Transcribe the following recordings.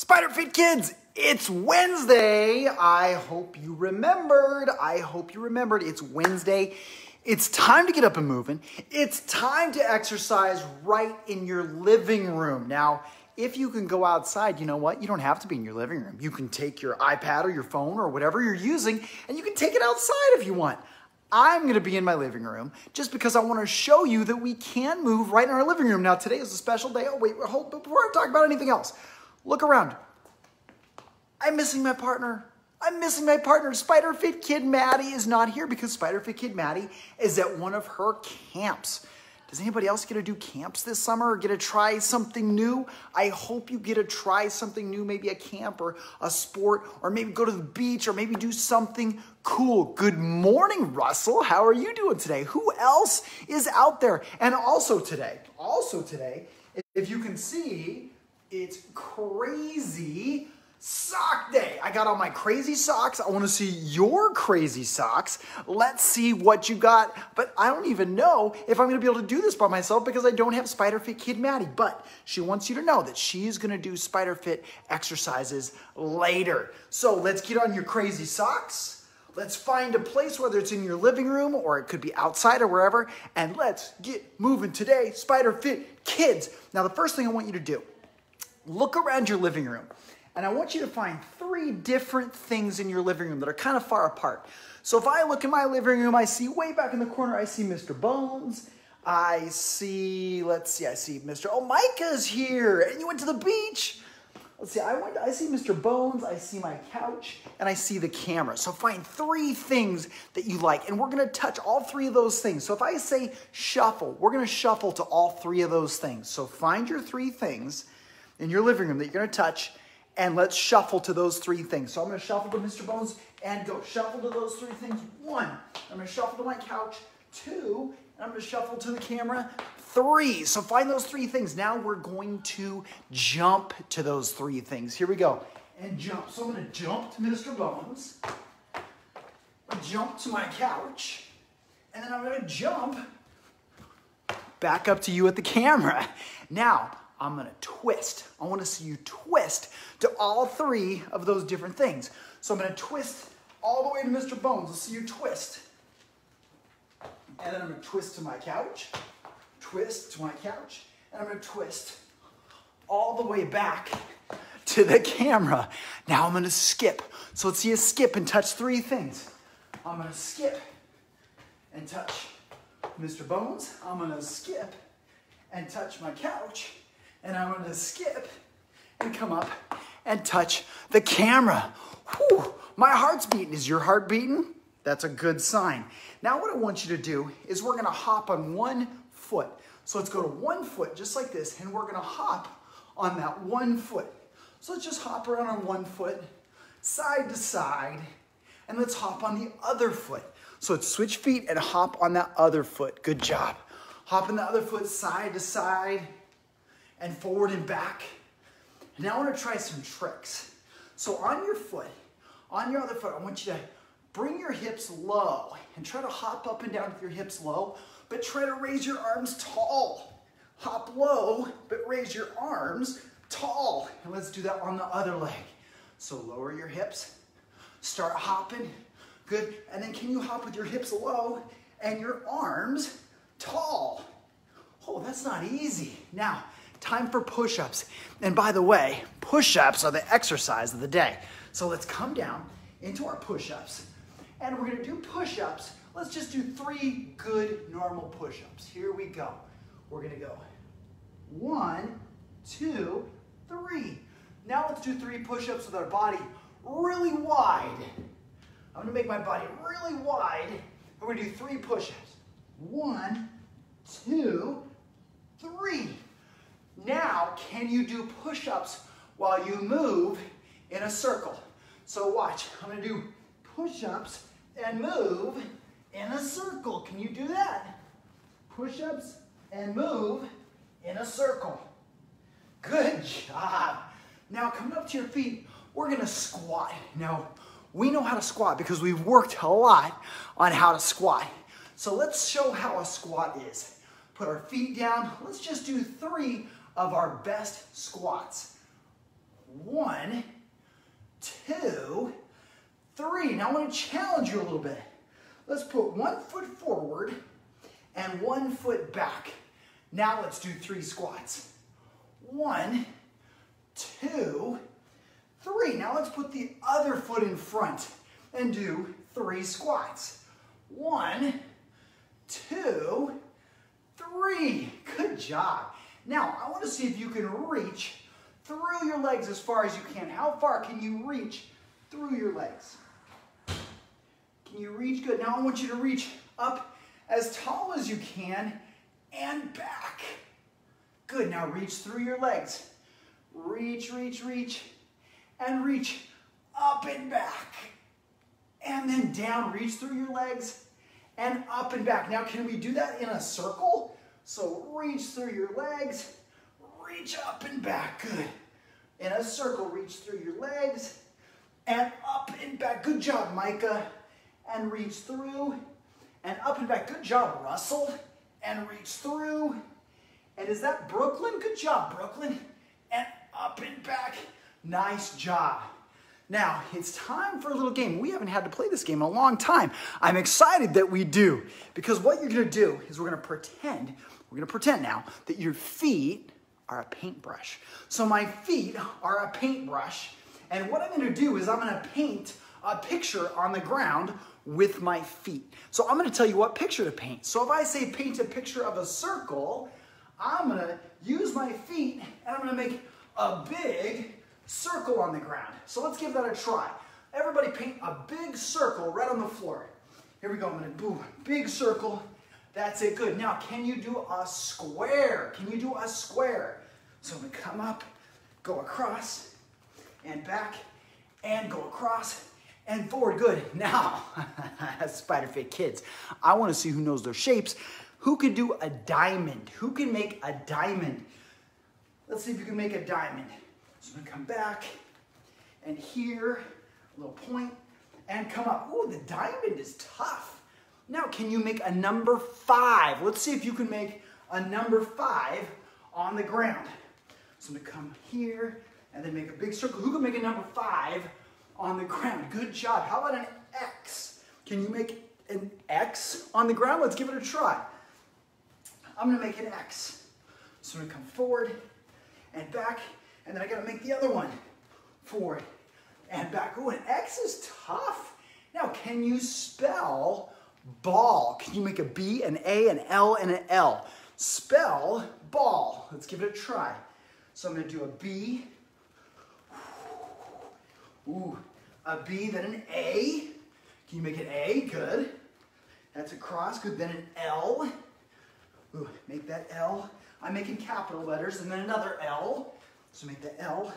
Spider Fit Kids, it's Wednesday. I hope you remembered. I hope you remembered. It's Wednesday. It's time to get up and moving. It's time to exercise right in your living room. Now, if you can go outside, you know what? You don't have to be in your living room. You can take your iPad or your phone or whatever you're using and you can take it outside if you want. I'm gonna be in my living room just because I wanna show you that we can move right in our living room. Now, today is a special day. Oh, wait, hold, before I talk about anything else, look around. I'm missing my partner. I'm missing my partner. Spider Fit Kid Maddie is not here because Spider Fit Kid Maddie is at one of her camps. Does anybody else get to do camps this summer or get to try something new? I hope you get to try something new, maybe a camp or a sport, or maybe go to the beach or maybe do something cool. Good morning, Russell. How are you doing today? Who else is out there? And also today, also today, if you can see, it's crazy sock day. I got all my crazy socks. I want to see your crazy socks. Let's see what you got. But I don't even know if I'm going to be able to do this by myself because I don't have Spider Fit Kid Maddie. But she wants you to know that she's going to do Spider Fit exercises later. So let's get on your crazy socks. Let's find a place, whether it's in your living room or it could be outside or wherever, and let's get moving today, Spider Fit Kids. Now, the first thing I want you to do, look around your living room and I want you to find three different things in your living room that are kind of far apart. So if I look in my living room, I see way back in the corner, I see Mr. Bones. I see, let's see, I see Mr. Oh, Micah's here, and you went to the beach. Let's see, I went, I see Mr. Bones, I see my couch, and I see the camera. So find three things that you like, and we're gonna touch all three of those things. So if I say shuffle, we're gonna shuffle to all three of those things. So find your three things in your living room that you're gonna touch, and let's shuffle to those three things. So I'm going to shuffle to Mr. Bones and go shuffle to those three things. One, I'm going to shuffle to my couch. Two, and I'm going to shuffle to the camera. Three. So find those three things. Now we're going to jump to those three things. Here we go. And jump. So I'm going to jump to Mr. Bones. Jump to my couch. And then I'm going to jump back up to you at the camera. Now, I'm gonna twist. I wanna see you twist to all three of those different things. So I'm gonna twist all the way to Mr. Bones. Let's see you twist. And then I'm gonna twist to my couch, twist to my couch, and I'm gonna twist all the way back to the camera. Now I'm gonna skip. So let's see you skip and touch three things. I'm gonna skip and touch Mr. Bones. I'm gonna skip and touch my couch and I'm gonna skip and come up and touch the camera. Whew, my heart's beating. Is your heart beating? That's a good sign. Now what I want you to do is we're gonna hop on one foot. So let's go to one foot just like this and we're gonna hop on that one foot. So let's just hop around on one foot, side to side, and let's hop on the other foot. So let's switch feet and hop on that other foot. Good job. Hop on the other foot side to side, and forward and back. Now I want to try some tricks. So on your foot, on your other foot, I want you to bring your hips low and try to hop up and down with your hips low, but try to raise your arms tall. Hop low, but raise your arms tall. And let's do that on the other leg. So lower your hips, start hopping, good. And then can you hop with your hips low and your arms tall? Oh, that's not easy. Now, time for push ups. And by the way, push ups are the exercise of the day. So let's come down into our push ups. And we're gonna do push ups. Let's just do three good normal push ups. Here we go. We're gonna go one, two, three. Now let's do three push ups with our body really wide. I'm gonna make my body really wide. We're gonna do three push ups. One, two, three. Now, can you do push-ups while you move in a circle? So watch, I'm gonna do push-ups and move in a circle. Can you do that? Push-ups and move in a circle. Good job. Now coming up to your feet, we're gonna squat. Now, we know how to squat because we've worked a lot on how to squat. So let's show how a squat is. Put our feet down. Let's just do three of our best squats. One, two, three. Now I want to challenge you a little bit. Let's put one foot forward and one foot back. Now let's do three squats. One, two, three. Now let's put the other foot in front and do three squats. One, two, three. Good job. Now, I want to see if you can reach through your legs as far as you can. How far can you reach through your legs? Can you reach? Good. Now I want you to reach up as tall as you can and back. Good. Now reach through your legs. Reach, reach, reach, and reach up and back. And then down, reach through your legs and up and back. Now, can we do that in a circle? So reach through your legs, reach up and back. Good. In a circle, reach through your legs and up and back. Good job, Micah. And reach through and up and back. Good job, Russell. And reach through. And is that Brooklyn? Good job, Brooklyn. And up and back. Nice job. Now, it's time for a little game. We haven't had to play this game in a long time. I'm excited that we do because what you're gonna do is we're gonna pretend, we're gonna pretend now that your feet are a paintbrush. So my feet are a paintbrush, and what I'm gonna do is I'm gonna paint a picture on the ground with my feet. So I'm gonna tell you what picture to paint. So if I say paint a picture of a circle, I'm gonna use my feet and I'm gonna make a big circle on the ground. So let's give that a try. Everybody paint a big circle right on the floor. Here we go, I'm gonna boom, big circle. That's it, good. Now, can you do a square? Can you do a square? So I'm gonna come up, go across, and back, and go across, and forward. Good. Now, Spider Fit kids, I wanna see who knows their shapes. Who can do a diamond? Who can make a diamond? Let's see if you can make a diamond. So I'm gonna come back and here, a little point, and come up. Ooh, the diamond is tough. Now, can you make a number five? Let's see if you can make a number five on the ground. So I'm gonna come here and then make a big circle. Who can make a number five on the ground? Good job. How about an X? Can you make an X on the ground? Let's give it a try. I'm gonna make an X. So I'm gonna come forward and back and then I gotta make the other one. Forward and back. Oh, an X is tough. Now, can you spell ball? Can you make a B, an A, an L, and an L? Spell ball. Let's give it a try. So I'm gonna do a B. Ooh, a B, then an A. Can you make an A? Good. That's a cross. Good. Then an L. Ooh, make that L. I'm making capital letters, and then another L. So make the L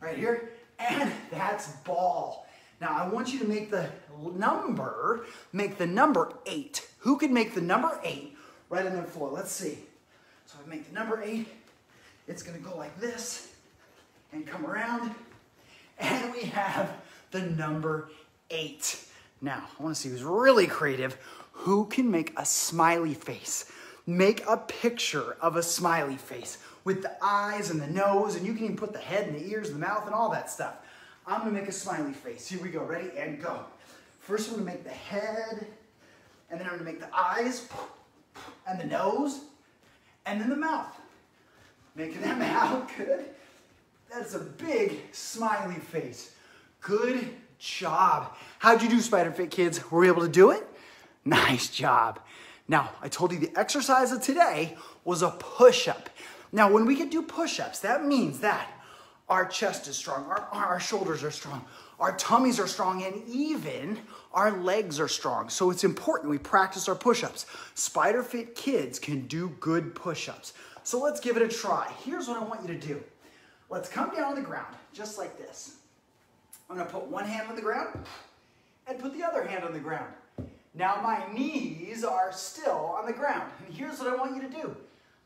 right here, and that's ball. Now I want you to make the number, make the number eight. Who can make the number eight right on the floor? Let's see. So I make the number eight. It's gonna go like this and come around. And we have the number eight. Now, I wanna see who's really creative. Who can make a smiley face? Make a picture of a smiley face with the eyes and the nose, and you can even put the head and the ears and the mouth and all that stuff. I'm gonna make a smiley face. Here we go, ready, and go. First, I'm gonna make the head, and then I'm gonna make the eyes, and the nose, and then the mouth. Making that mouth, good. That's a big smiley face. Good job. How'd you do, Spider Fit kids? Were we able to do it? Nice job. Now, I told you the exercise of today was a push-up. Now, when we can do push-ups, that means that our chest is strong, our, our shoulders are strong, our tummies are strong, and even our legs are strong. So it's important we practice our push-ups. Spider Fit kids can do good push-ups. So let's give it a try. Here's what I want you to do. Let's come down on the ground, just like this. I'm gonna put one hand on the ground and put the other hand on the ground. Now my knees are still on the ground. And here's what I want you to do.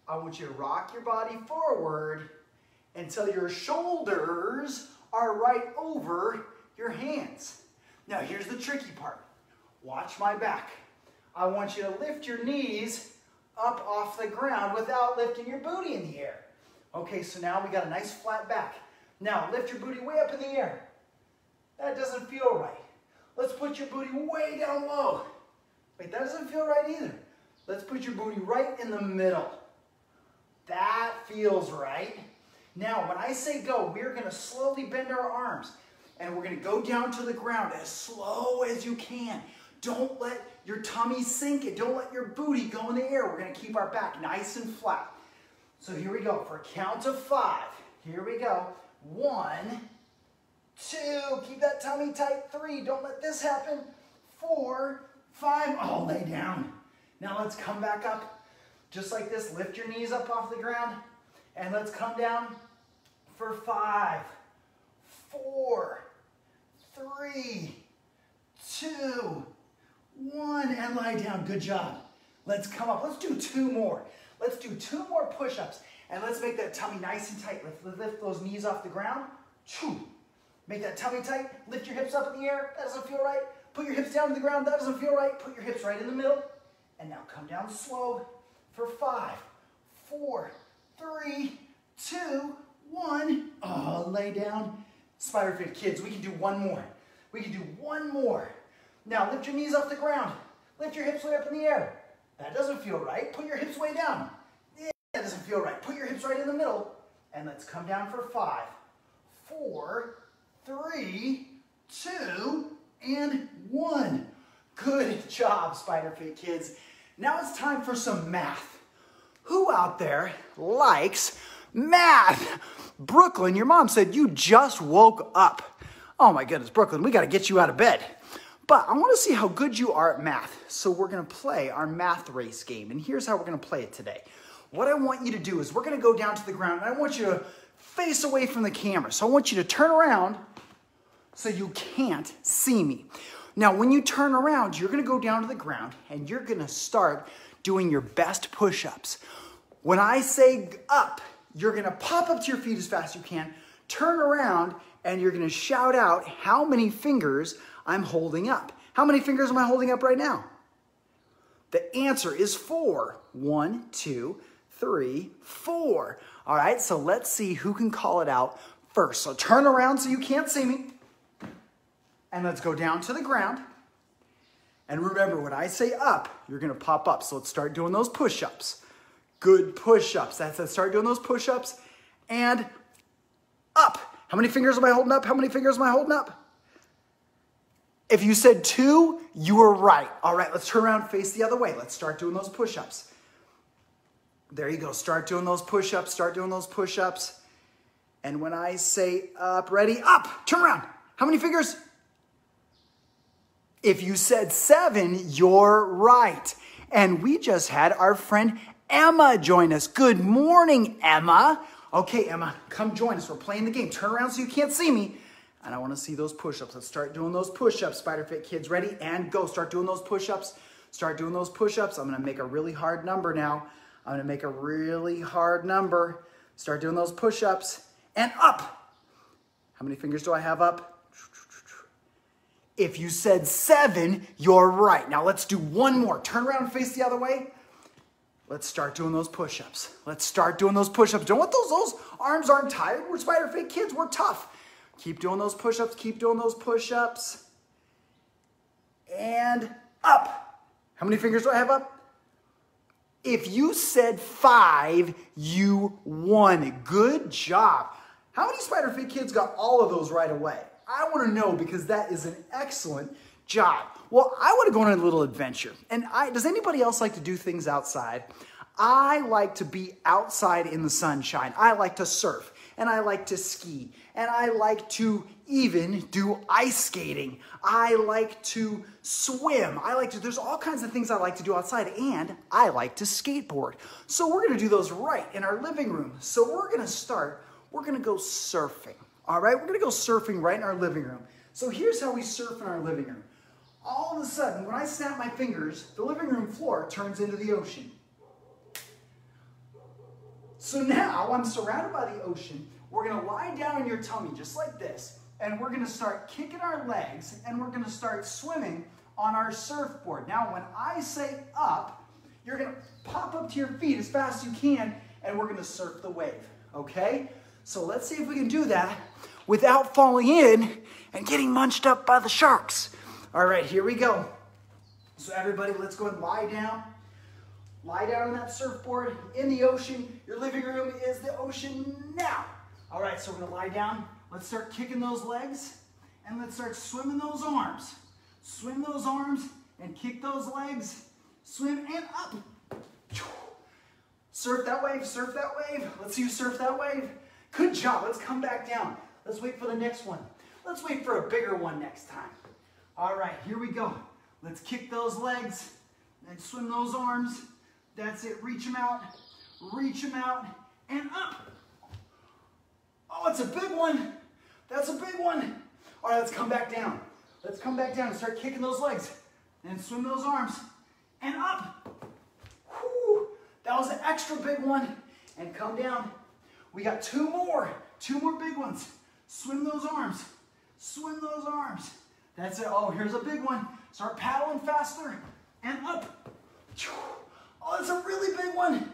I want you to rock your body forward until your shoulders are right over your hands. Now here's the tricky part. Watch my back. I want you to lift your knees up off the ground without lifting your booty in the air. Okay, so now we got a nice flat back. Now lift your booty way up in the air. That doesn't feel right. Let's put your booty way down low. Wait, that doesn't feel right either. Let's put your booty right in the middle. That feels right. Now, when I say go, we're going to slowly bend our arms and we're going to go down to the ground as slow as you can. Don't let your tummy sink it. Don't let your booty go in the air. We're going to keep our back nice and flat. So here we go for a count of five. Here we go. One, two, keep that tummy tight. Three, don't let this happen. Four, five. Oh, lay down. Now let's come back up just like this. Lift your knees up off the ground and let's come down for five, four, three, two, one, and lie down. Good job. Let's come up. Let's do two more. Let's do two more push-ups. And let's make that tummy nice and tight. Let's lift those knees off the ground. Make that tummy tight. Lift your hips up in the air. That doesn't feel right. Put your hips down to the ground. That doesn't feel right. Put your hips right in the middle. And now come down slow for five, four, three, two, one. Oh, lay down. Spider fit kids, we can do one more. We can do one more. Now lift your knees off the ground. Lift your hips way up in the air. That doesn't feel right. Put your hips way down. Yeah, that doesn't feel right. Put your hips right in the middle. And let's come down for five, four, three, two, and one. Good job, Spider Fit kids. Now it's time for some math. Who out there likes math? Brooklyn, your mom said you just woke up. Oh my goodness, Brooklyn, we got to get you out of bed. But I want to see how good you are at math. So we're going to play our math race game. And here's how we're going to play it today. What I want you to do is we're going to go down to the ground and I want you to face away from the camera. So I want you to turn around so you can't see me. Now, when you turn around, you're going to go down to the ground and you're going to start doing your best push-ups. When I say up, you're to pop up to your feet as fast as you can, turn around, and you're to shout out how many fingers I'm holding up. How many fingers am I holding up right now? The answer is four. One, two, three, four. All right, so let's see who can call it out first. So turn around so you can't see me. And let's go down to the ground. And remember, when I say up, you're gonna pop up. So let's start doing those push-ups. Good push-ups. That's it. Start doing those push-ups. And up. How many fingers am I holding up? How many fingers am I holding up? If you said two, you were right. All right, let's turn around, face the other way. Let's start doing those push-ups. There you go. Start doing those push-ups. Start doing those push-ups. And when I say up, ready, up, turn around. How many fingers? If you said seven, you're right. And we just had our friend Emma join us. Good morning, Emma. Okay, Emma, come join us. We're playing the game. Turn around so you can't see me. And I want to see those push-ups. Let's start doing those push-ups. Spider Fit kids, ready? And go. Start doing those push-ups. Start doing those push-ups. I'm going to make a really hard number now. I'm going to make a really hard number. Start doing those push-ups. And up. How many fingers do I have up? If you said seven, you're right. Now let's do one more. Turn around and face the other way. Let's start doing those push-ups. Let's start doing those push-ups. Don't want those, those arms aren't tired. We're Spider Fit kids. We're tough. Keep doing those push-ups. Keep doing those push-ups. And up. How many fingers do I have up? If you said five, you won. Good job. How many Spider Fit kids got all of those right away? I want to know because that is an excellent job. Well, I want to go on a little adventure. And I, does anybody else like to do things outside? I like to be outside in the sunshine. I like to surf and I like to ski and I like to even do ice skating. I like to swim. I like to, there's all kinds of things I like to do outside and I like to skateboard. So we're gonna do those right in our living room. So we're gonna start, we're gonna go surfing. All right, we're gonna go surfing right in our living room. So here's how we surf in our living room. All of a sudden, when I snap my fingers, the living room floor turns into the ocean. So now I'm surrounded by the ocean. We're gonna lie down on your tummy just like this, and we're gonna start kicking our legs, and we're gonna start swimming on our surfboard. Now, when I say up, you're gonna pop up to your feet as fast as you can, and we're gonna surf the wave, okay? So let's see if we can do that without falling in and getting munched up by the sharks. All right, here we go. So everybody, let's go and lie down. Lie down on that surfboard in the ocean. Your living room is the ocean now. All right, so we're gonna lie down. Let's start kicking those legs and let's start swimming those arms. Swim those arms and kick those legs. Swim and up. Surf that wave, surf that wave. Let's see you surf that wave. Good job, let's come back down. Let's wait for the next one. Let's wait for a bigger one next time. All right, here we go. Let's kick those legs and swim those arms. That's it, reach them out, reach them out, and up. Oh, it's a big one. That's a big one. All right, let's come back down. Let's come back down and start kicking those legs and swim those arms and up. Whew, that was an extra big one. And come down. We got two more, two more big ones. Swim those arms, swim those arms. That's it. Oh, here's a big one. Start paddling faster and up. Oh, that's a really big one.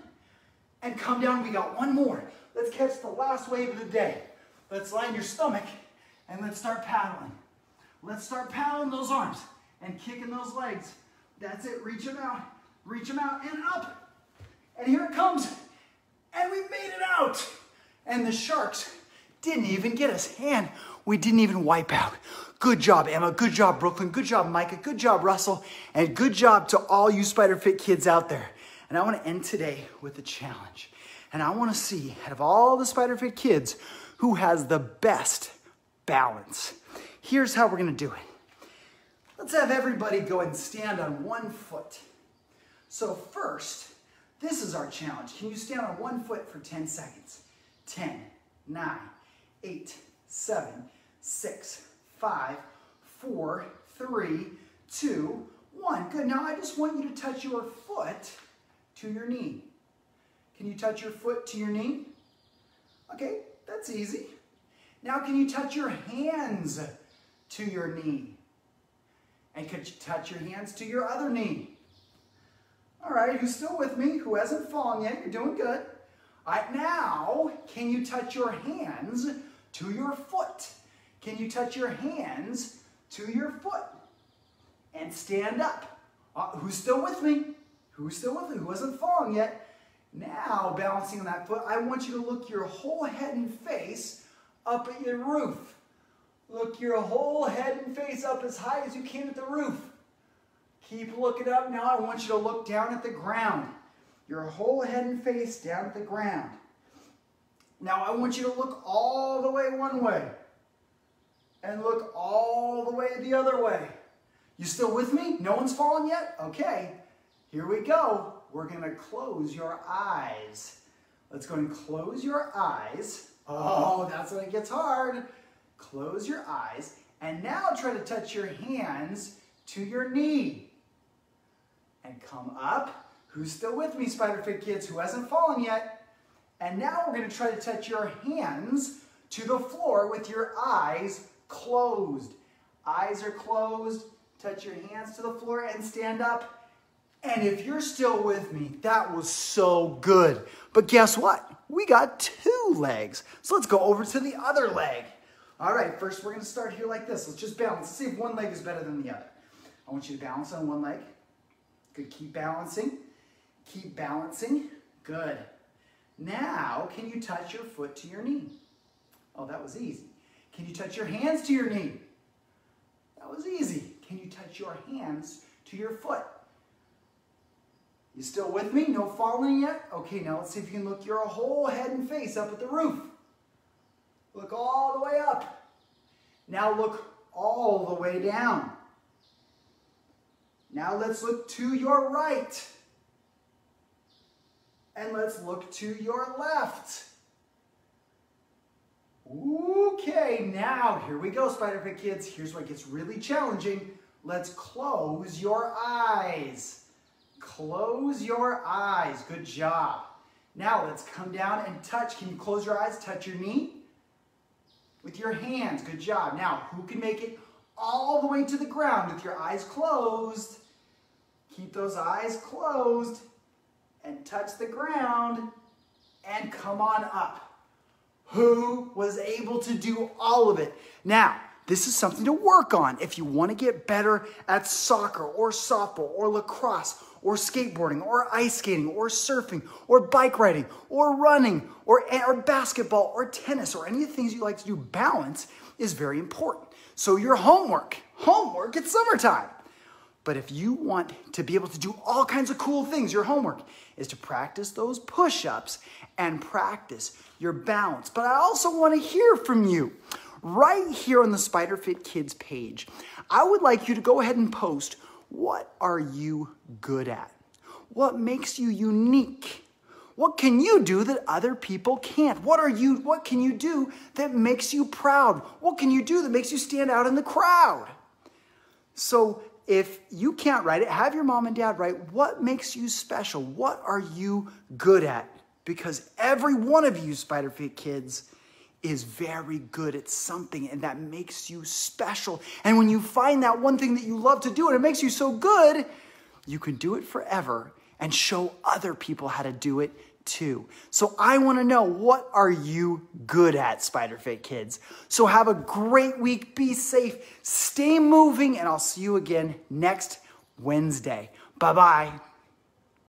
And come down, we got one more. Let's catch the last wave of the day. Let's line your stomach and let's start paddling. Let's start paddling those arms and kicking those legs. That's it, reach them out, reach them out and up. And here it comes. And we made it out. And the sharks didn't even get us. And we didn't even wipe out. Good job, Emma. Good job, Brooklyn. Good job, Micah. Good job, Russell. And good job to all you Spider Fit kids out there. And I want to end today with a challenge. And I want to see, out of all the Spider Fit kids, who has the best balance. Here's how we're going to do it. Let's have everybody go and stand on one foot. So first, this is our challenge. Can you stand on one foot for 10 seconds? 10, 9, 8, 7, 6, 5, 4, 3, 2, 1. Good. Now I just want you to touch your foot to your knee. Can you touch your foot to your knee? Okay, that's easy. Now can you touch your hands to your knee? And could you touch your hands to your other knee? All right, who's still with me? Who hasn't fallen yet? You're doing good. All right, now, can you touch your hands to your foot? Can you touch your hands to your foot? And stand up. Uh, who's still with me? Who's still with me? Who hasn't fallen yet? Now, balancing on that foot, I want you to look your whole head and face up at your roof. Look your whole head and face up as high as you can at the roof. Keep looking up. Now I want you to look down at the ground. Your whole head and face down at the ground. Now I want you to look all the way one way and look all the way the other way. You still with me? No one's fallen yet? Okay, here we go. We're gonna close your eyes. Let's go and close your eyes. Oh, that's when it gets hard. Close your eyes and now try to touch your hands to your knee. And come up. Who's still with me, Spider Fit kids? Who hasn't fallen yet? And now we're gonna try to touch your hands to the floor with your eyes closed. Eyes are closed. Touch your hands to the floor and stand up. And if you're still with me, that was so good. But guess what? We got two legs. So let's go over to the other leg. All right, first we're gonna start here like this. Let's just balance. Let's see if one leg is better than the other. I want you to balance on one leg. Good, keep balancing. Keep balancing. Good. Now, can you touch your foot to your knee? Oh, that was easy. Can you touch your hands to your knee? That was easy. Can you touch your hands to your foot? You still with me? No falling yet? Okay, now let's see if you can look your whole head and face up at the roof. Look all the way up. Now look all the way down. Now let's look to your right. And let's look to your left. Okay, now here we go, Spider Fit kids. Here's where it gets really challenging. Let's close your eyes. Close your eyes. Good job. Now let's come down and touch. Can you close your eyes? Touch your knee with your hands. Good job. Now, who can make it all the way to the ground with your eyes closed? Keep those eyes closed and touch the ground and come on up. Who was able to do all of it. Now, this is something to work on if you want to get better at soccer or softball or lacrosse or skateboarding or ice skating or surfing or bike riding or running or, or basketball or tennis or any of the things you like to do. Balance is very important. So your homework, homework, it's summertime. But if you want to be able to do all kinds of cool things, your homework is to practice those push ups and practice your balance. But I also want to hear from you right here on the Spider Fit Kids page. I would like you to go ahead and post what are you good at? What makes you unique? What can you do that other people can't? What are you what can you do that makes you proud? What can you do that makes you stand out in the crowd? So if you can't write it, have your mom and dad write what makes you special? What are you good at? Because every one of you Spider Fit kids is very good at something and that makes you special. And when you find that one thing that you love to do and it makes you so good, you can do it forever and show other people how to do it too. So I want to know what are you good at, Spider Fit kids? So have a great week, be safe, stay moving, and I'll see you again next Wednesday. Bye bye.